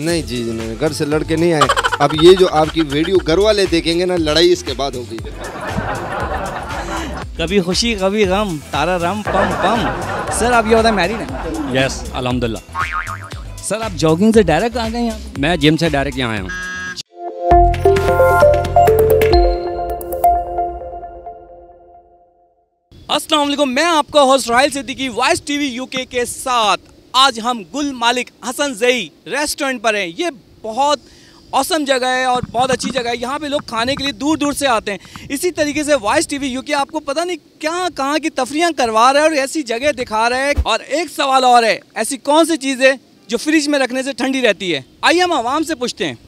नहीं जी जी नहीं घर से लड़के नहीं आए। अब ये जो आपकी वीडियो घर वाले देखेंगे ना लड़ाई इसके बाद होगी। कभी खुशी कभी गम तारा रम पम पम। सर आप ये बताएँ मैरिड हैं? यस अल्हम्दुलिल्लाह सर आप जॉगिंग से डायरेक्ट आ गए यहाँ मैं जिम से डायरेक्ट यहाँ आया हूँ। अस्सलाम वालेकुम मैं आपका host Rahil Siddiqui voice TV UK के साथ। आज हम गुल मालिक हसन जई रेस्टोरेंट पर हैं। ये बहुत औसम जगह है और बहुत अच्छी जगह है। यहाँ पे लोग खाने के लिए दूर दूर से आते हैं। इसी तरीके से वॉइस टीवी यूके आपको पता नहीं क्या कहाँ की तफरियाँ करवा रहा है और ऐसी जगह दिखा रहा है। और एक सवाल और है, ऐसी कौन सी चीज़ है जो फ्रिज में रखने से ठंडी रहती है? आइए हम आवाम से पूछते हैं।